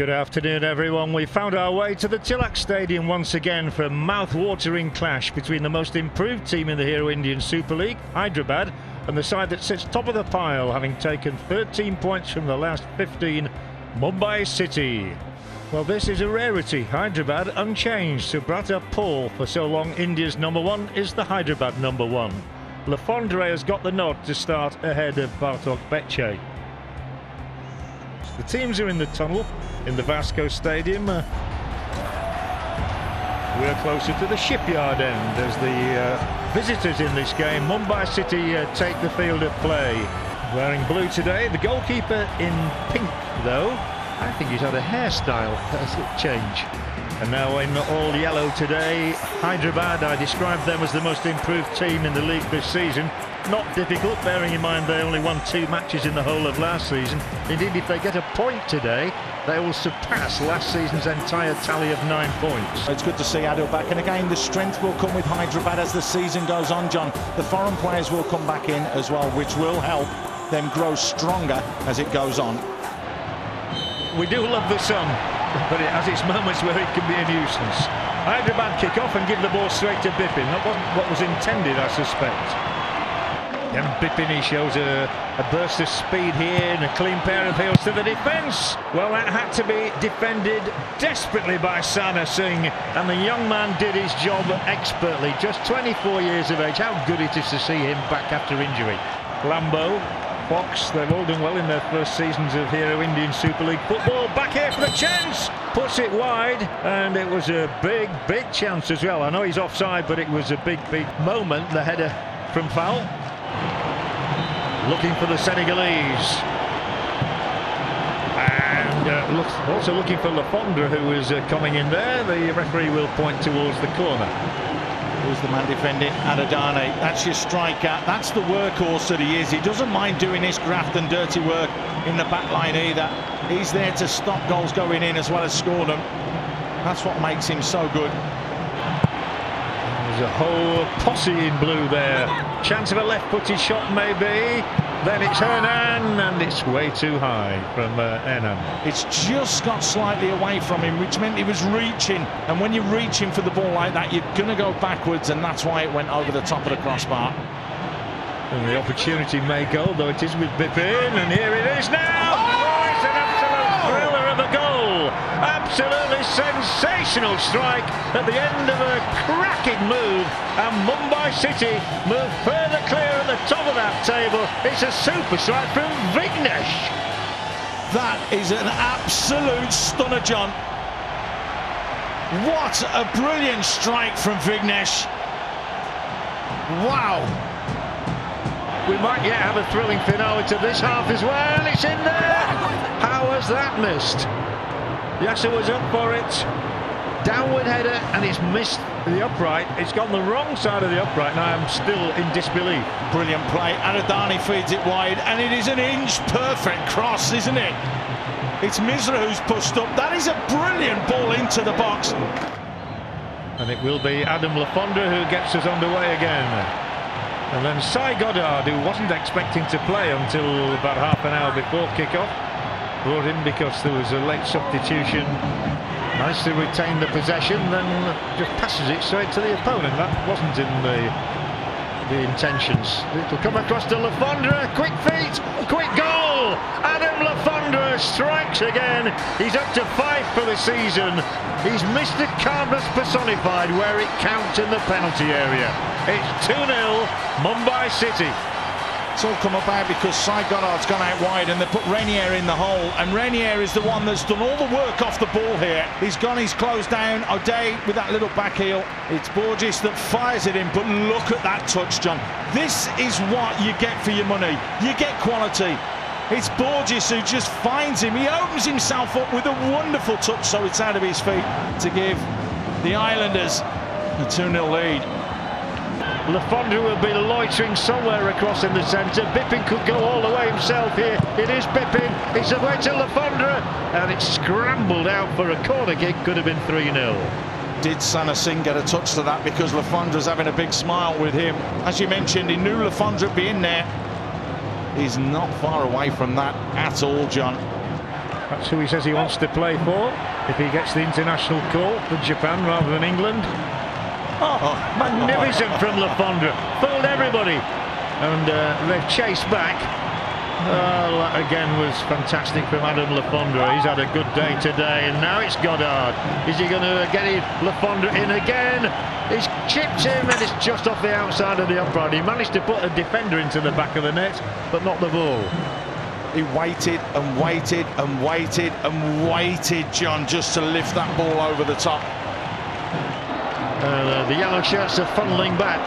Good afternoon, everyone. We found our way to the Tilak Stadium once again for a mouth-watering clash between the most improved team in the Hero Indian Super League, Hyderabad, and the side that sits top of the pile, having taken 13 points from the last 15, Mumbai City. Well, this is a rarity. Hyderabad unchanged. Subrata Paul, for so long India's number one, is the Hyderabad number one. Le Fondre has got the nod to start ahead of Bartholomew Ogbeche. The teams are in the tunnel in the Vasco Stadium. Uh, we're closer to the shipyard end as the uh, visitors in this game, Mumbai City, uh, take the field of play. Wearing blue today, the goalkeeper in pink, though. I think he's had a hairstyle change. And now in all yellow today, Hyderabad, I described them as the most improved team in the league this season. Not difficult, bearing in mind they only won two matches in the whole of last season. Indeed, if they get a point today, they will surpass last season's entire tally of nine points. It's good to see Adil back, and again, the strength will come with Hyderabad as the season goes on, John. The foreign players will come back in as well, which will help them grow stronger as it goes on. We do love the sun, but it has its moments where it can be a nuisance. Hyderabad kick off and give the ball straight to Bipin. That wasn't what was intended, I suspect. And Bipini shows a, a, burst of speed here and a clean pair of heels to the defence. Well, that had to be defended desperately by Sana Singh, and the young man did his job expertly. Just 24 years of age. How good it is to see him back after injury. Lambo, Fox, they've all done well in their first seasons of Hero Indian Super League football. Back here for the chance, puts it wide, and it was a big, big chance as well. I know he's offside, but it was a big, big moment. The header from Fall looking for the Senegalese. And uh, also looking for Le Fondre who is uh, coming in there. The referee will point towards the corner. Who's the man defending? Aridane. That's your striker. That's the workhorse that he is. He doesn't mind doing this graft and dirty work in the back line either. He's there to stop goals going in as well as score them. That's what makes him so good. There's a whole posse in blue there. Chance of a left-footed shot, maybe. Then it's Hernan, and it's way too high from uh, Hernan. It's just got slightly away from him, which meant he was reaching. And when you're reaching for the ball like that, you're going to go backwards, and that's why it went over the top of the crossbar. And the opportunity may go, though it is with Bipin, and here it is now! Oh, it's an absolute thriller of a goal! Absolutely sensational strike at the end of a cracking move, and Mumbai City move further clear at the top of that table. It's a super strike from Vignesh. That is an absolute stunner, John. What a brilliant strike from Vignesh. Wow. We might yet have a thrilling finale to this half as well. It's in there. How was that missed? Yasir was up for it. Downward header, and it's missed the upright. It's gone the wrong side of the upright, and I am still in disbelief. Brilliant play. Aridane feeds it wide, and it is an inch perfect cross, isn't it? It's Mishra who's pushed up. That is a brilliant ball into the box. And it will be Adam Le Fondre who gets us underway again. And then Cy Goddard, who wasn't expecting to play until about half an hour before kick-off, brought in because there was a late substitution. Nicely retained the possession, then just passes it straight to the opponent. That wasn't in the the intentions. It'll come across to Le Fondre, quick feet, quick goal! Adam Le Fondre strikes again. He's up to five for the season. He's Mr. Calmness personified where it counts in the penalty area. It's 2-0, Mumbai City. It's all come about because Cy Goddard's gone out wide and they put Raynier in the hole. And Raynier is the one that's done all the work off the ball here. He's gone, he's closed down. Odei with that little back heel. It's Borges that fires it in, but look at that touch, John. This is what you get for your money. You get quality. It's Borges who just finds him. He opens himself up with a wonderful touch, so it's out of his feet to give the Islanders a 2-0 lead. Le Fondre will be loitering somewhere across in the centre. Bipin could go all the way himself here. It is Bipin. It's away to Le Fondre. And it's scrambled out for a corner kick. Could have been 3-0. Did Sana Singh get a touch to that because Le Fondre's having a big smile with him. As you mentioned, he knew Le Fondre would be in there. He's not far away from that at all, John. That's who he says he wants to play for if he gets the international call for Japan rather than England. Oh, magnificent from Le Fondre. Fooled everybody. And uh, they've chased back. Well, that again was fantastic from Adam Le Fondre. He's had a good day today, and now it's Goddard. Is he going to get Le Fondre in again? He's chipped him, and it's just off the outside of the upright. He managed to put a defender into the back of the net, but not the ball. He waited and waited and waited and waited, John, just to lift that ball over the top. Uh, the yellow shirts are funneling back.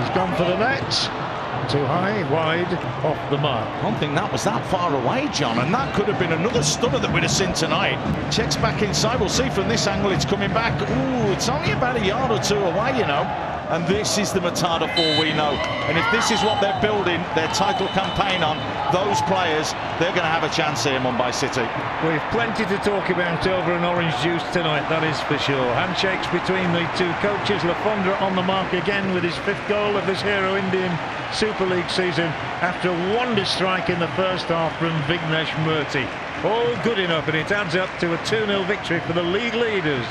He's gone for the net. Too high, wide, off the mark. I don't think that was that far away, John, and that could have been another stunner that we'd have seen tonight. Checks back inside. We'll see from this angle it's coming back. Ooh, it's only about a yard or two away, you know. And this is the Matada 4 we know. And if this is what they're building their title campaign on, those players, they're going to have a chance here, in Mumbai City. We've plenty to talk about over an orange juice tonight, that is for sure. Handshakes between the two coaches. Le Fondre on the mark again with his fifth goal of this Hero Indian Super League season after a wonder strike in the first half from Vignesh Murthy. All good enough, and it adds up to a 2-0 victory for the league leaders.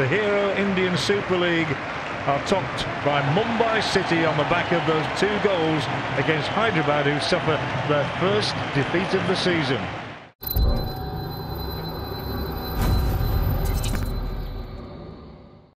The Hero Indian Super League are topped by Mumbai City on the back of those two goals against Hyderabad who suffer their first defeat of the season.